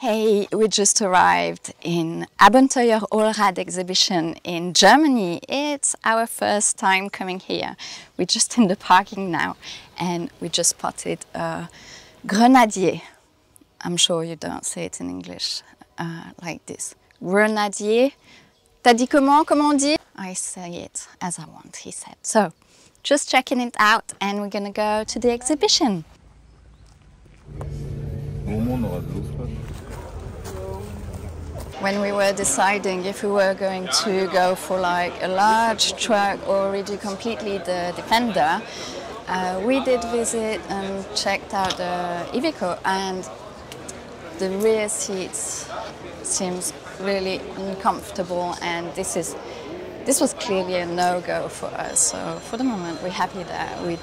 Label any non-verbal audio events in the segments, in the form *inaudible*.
Hey, we just arrived in Abenteuer Allrad exhibition in Germany. It's our first time coming here. We're just in the parking now and we just spotted a grenadier. I'm sure you don't say it in English uh, like this. Grenadier. T'as dit comment? Comment on dit? I say it as I want, he said. So, just checking it out and we're gonna go to the exhibition. When we were deciding if we were going to go for like a large truck or redo completely the Defender, uh, we did visit and checked out the Iveco and the rear seats seems really uncomfortable and this is this was clearly a no-go for us. So for the moment, we're happy that we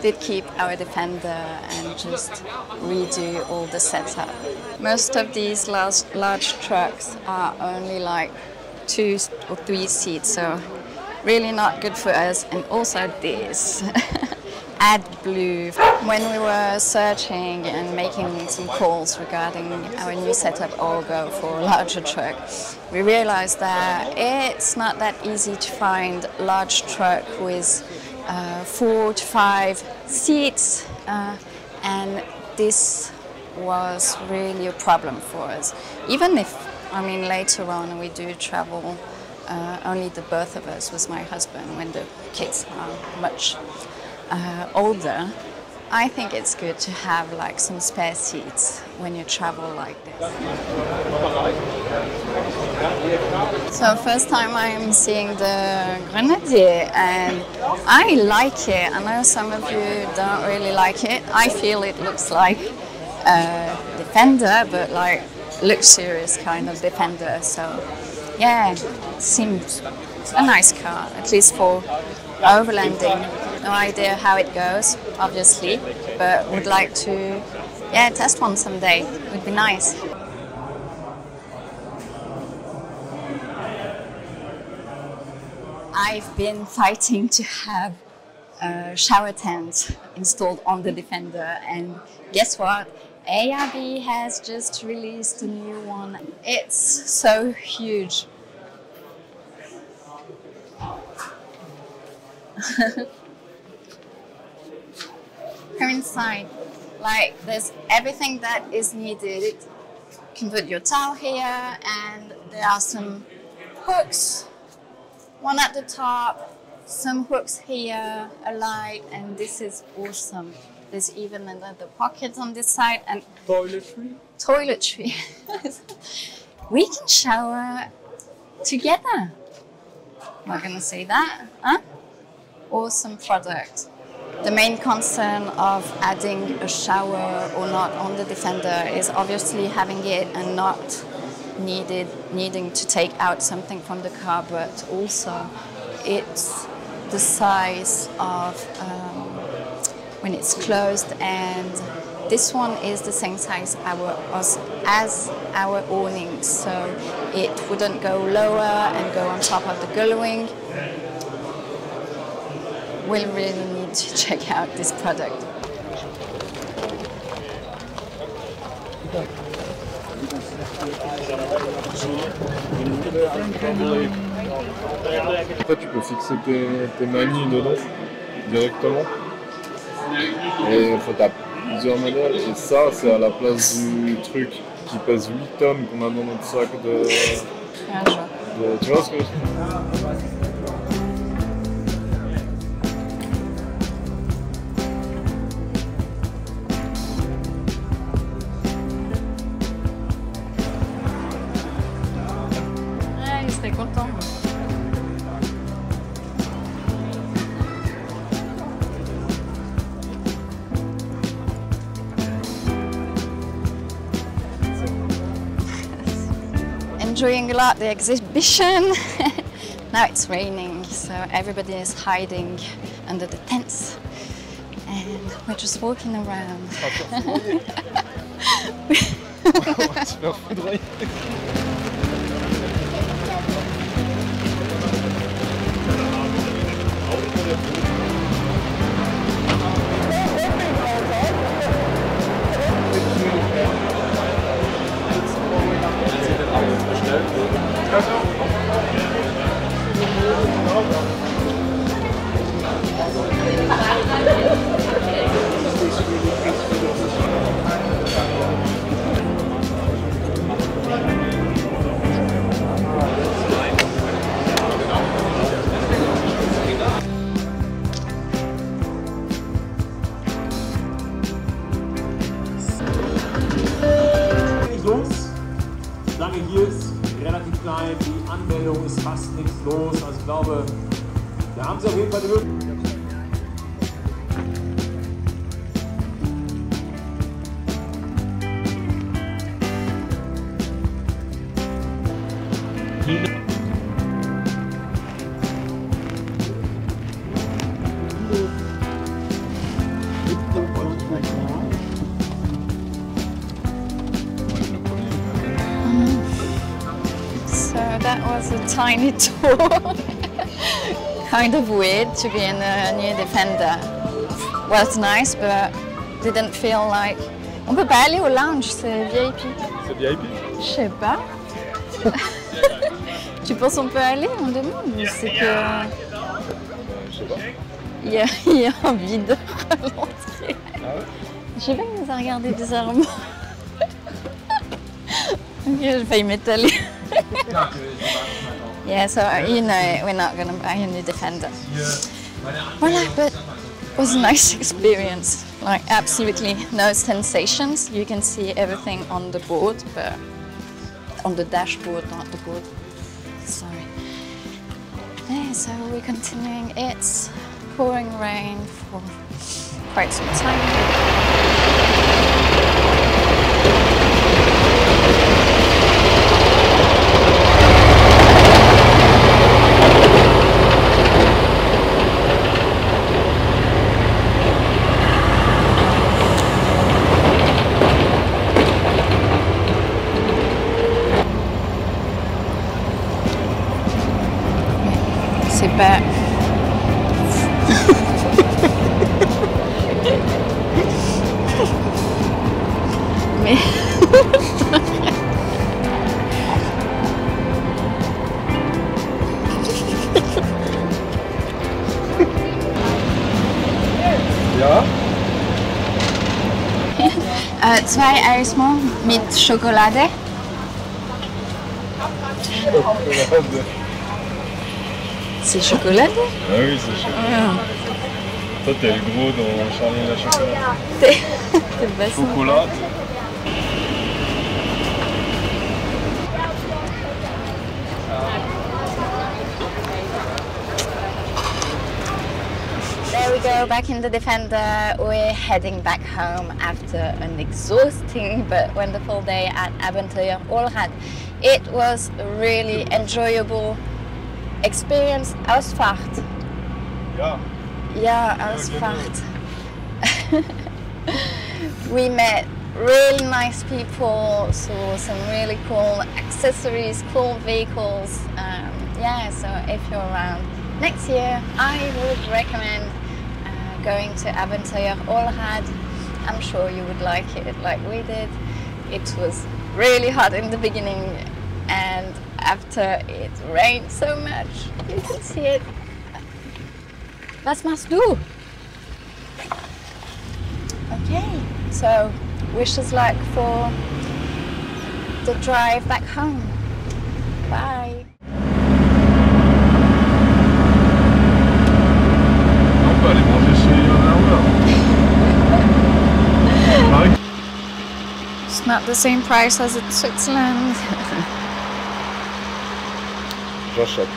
did keep our Defender and just redo all the setup. Most of these large, large trucks are only like two or three seats, so really not good for us. And also this. *laughs* AdBlue. When we were searching and making some calls regarding our new setup or go for a larger truck, we realized that it's not that easy to find large truck with uh, four to five seats uh, and this was really a problem for us. Even if, I mean, later on we do travel uh, only the both of us with my husband when the kids are much uh, older, I think it's good to have like some spare seats when you travel like this. So first time I'm seeing the Grenadier and I like it. I know some of you don't really like it. I feel it looks like a Defender but like luxurious kind of Defender. So yeah, seems a nice car, at least for overlanding no idea how it goes, obviously, but would like to, yeah, test one someday. It Would be nice. I've been fighting to have a shower tent installed on the Defender, and guess what? ARB has just released a new one. It's so huge. *laughs* come inside. Like there's everything that is needed. You can put your towel here and there are some hooks, one at the top, some hooks here, a light, and this is awesome. There's even another pocket on this side and toiletry. Toiletry. *laughs* we can shower together. I'm not gonna say that, huh? Awesome product. The main concern of adding a shower or not on the Defender is obviously having it and not needed needing to take out something from the car, but also it's the size of um, when it's closed and this one is the same size our, as, as our awning, so it wouldn't go lower and go on top of the gullwing. We'll really to check out this product. Toi, tu peux fixer tes, tes manies dedans directement. Et faut t'as plusieurs modèles. Et ça, c'est à la place du truc qui pèse 8 tonnes qu'on a dans notre sac de. de tu vois ce que je enjoying a lot the exhibition. *laughs* now it's raining, so everybody is hiding under the tents. And we're just walking around. *laughs* *laughs* Schlange hier ist relativ klein, die Anmeldung ist fast nichts los. Also ich glaube, da haben Sie auf jeden Fall die Möglichkeit. So tiny tour. kind of weird to be in a new Defender. Well, it's nice, but didn't feel like. On peut pas aller au lounge, c'est VIP. C'est VIP Je sais pas. *laughs* tu penses qu'on peut aller? On demande. ou C'est que Euh, Je sais pas. il y, a, *laughs* il y a l'entrée. Ah ouais? Je sais pas, il nous a regardé bizarrement. *laughs* ok, je vais m'étaler. Yeah, so uh, you know we're not gonna buy a new Defender. Well, but it was a nice *laughs* experience. Like absolutely no sensations. You can see everything on the board, but on the dashboard, not the board. Sorry. Yeah, so we're continuing. It's pouring rain for quite some time. Zwei Eismann mit Schokolade. Chocolade. C'est chocolat? Ah oui, c'est chocolat. Toi, t'es le gros dans Charlie et la chocolat. T'es *laughs* t'es pas sympa. There we go, back in the Defender. We're heading back home after an exhausting but wonderful day at Abenteuer Allrad. It was a really enjoyable experience. Ausfahrt. Ja. Yeah, Ausfahrt. *laughs* we met really nice people, saw some really cool accessories, cool vehicles. Um, yeah, so if you're around next year, I would recommend going to Abenteuer Allrad. I'm sure you would like it like we did. It was really hot in the beginning, and after it rained so much, you can see it. Was machst du? Okay, so wish us luck for the drive back home. Bye. It's not the same price as in Switzerland. J'achète.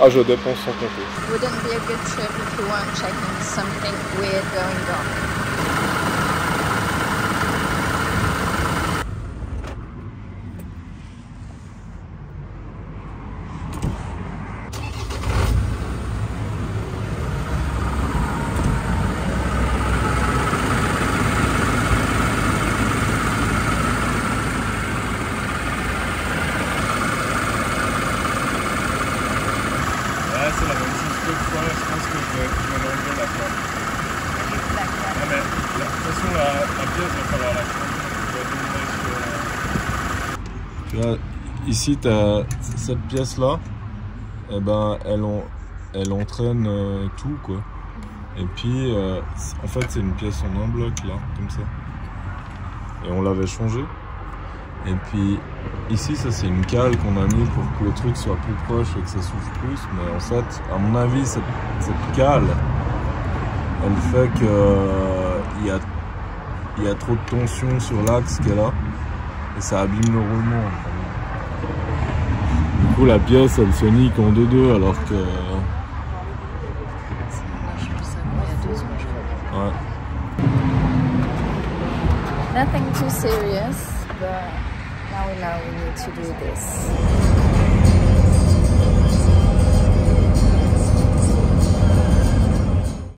Ah, je dépense sans compter. Wouldn't be a good trip if you weren't checking something weird going on. Fois. Je pense que je vais, je vais l'enlever la femme. Non, mais de toute façon, la, la pièce, il va falloir la donner sur- Tu vois, ici, tu as cette pièce-là. Et ben, elle, en- elle entraîne euh, tout, quoi. Et puis, euh, en fait, c'est une pièce en un bloc, là, comme ça. Et on l'avait changé. Et puis, ici, ça, c'est une cale qu'on a mis pour que le truc soit plus proche et que ça souffle plus. Mais en fait, à mon avis, cette, cette cale, elle fait que euh, il y a il y a trop de tension sur l'axe qui est là et ça abîme le roulement. Du coup, la pièce elle se nique en 2-2 alors que. Ouais. Nothing too serious, but now we need to do this.